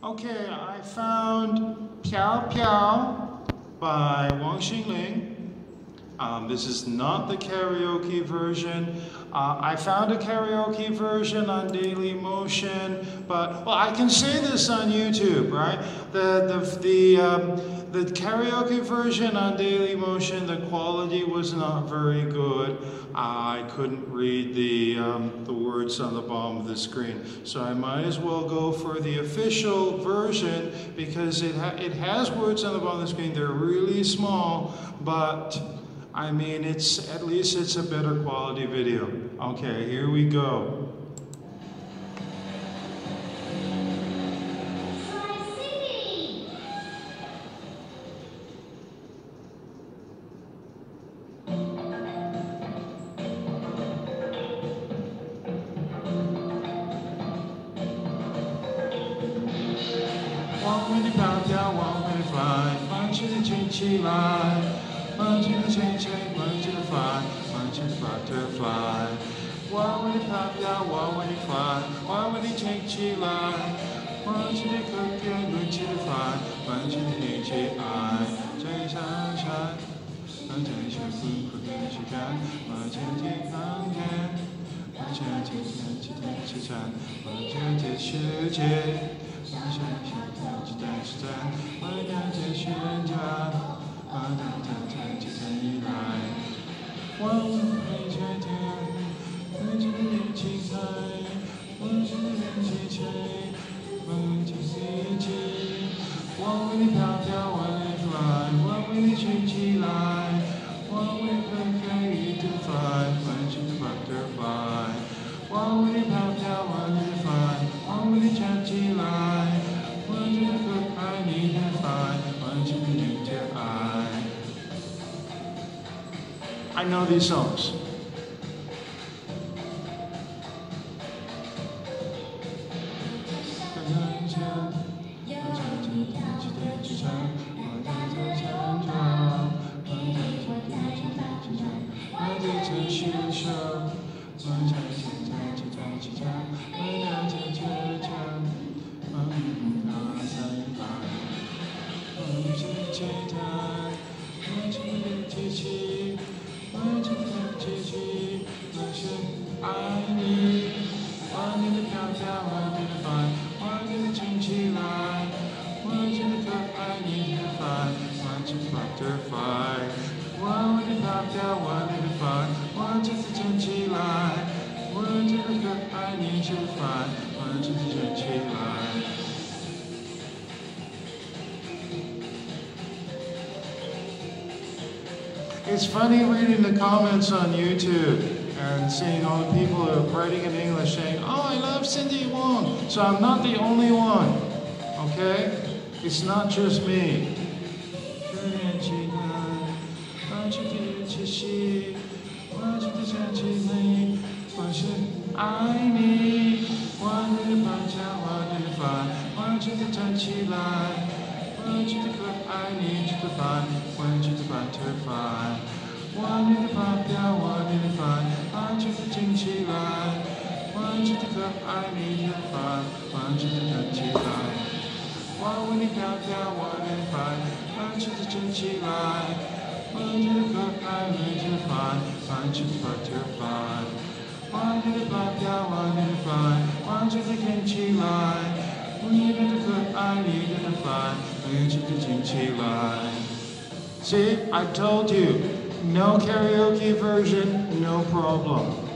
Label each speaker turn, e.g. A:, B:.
A: Okay, I found Piao Piao by Wang Xinling. Um, this is not the karaoke version. Uh, I found a karaoke version on Dailymotion, but well, I can say this on YouTube, right? The the the um, the karaoke version on Dailymotion, the quality was not very good. I couldn't read the um, the words on the bottom of the screen, so I might as well go for the official version because it ha- it has words on the bottom of the screen. They're really small, but I mean, it's at least it's a better quality video. Okay, here we go. fly. Munching the chain chain, munching the fly, munching the butterfly. Why would it pop ya, why would it fly, why would it change chi lie? Munching the cookie, munching the fly, munching the new chi eye. Chai shine shine, munching the shine, food, cooking, she can, munching the hang can. munching the天气天气站，munching the 世界，munching the 天气天气站，munching the 宣讲。我等着天 我为你飘飘，我为你 fly，我为你吹起来，我为飞飞的 fly，欢喜的 butterfly，我为你飘飘，我为你 fly，我为你站起来，我真的可爱你的 fly，欢喜的迎接爱。I know these songs. 新生活在现在这个星球了这个梦我想在一我生活在地我天天在想我爱你华丽的飘飘华丽的转换华的转起来 It's funny reading the comments on YouTube and seeing all the people who are writing in English saying, Oh, I love Cyndi Wang, so I'm not the only one. Okay? It's not just me. 爱你，我的绑架，我的发，我真的站起来，我真的可爱你，真的烦，我真的 butterfly，我的发表，我的发，我真的站起来，我真的可爱你，真的烦，我真的站起来，我为你飘飘，我的发，我真的站起来，我真的可爱你，真的烦，我真的 butterfly。One to the to the fry, one to the kimchi rye. Cook, I fry, the kimchi. See, I told you, no karaoke version, no problem.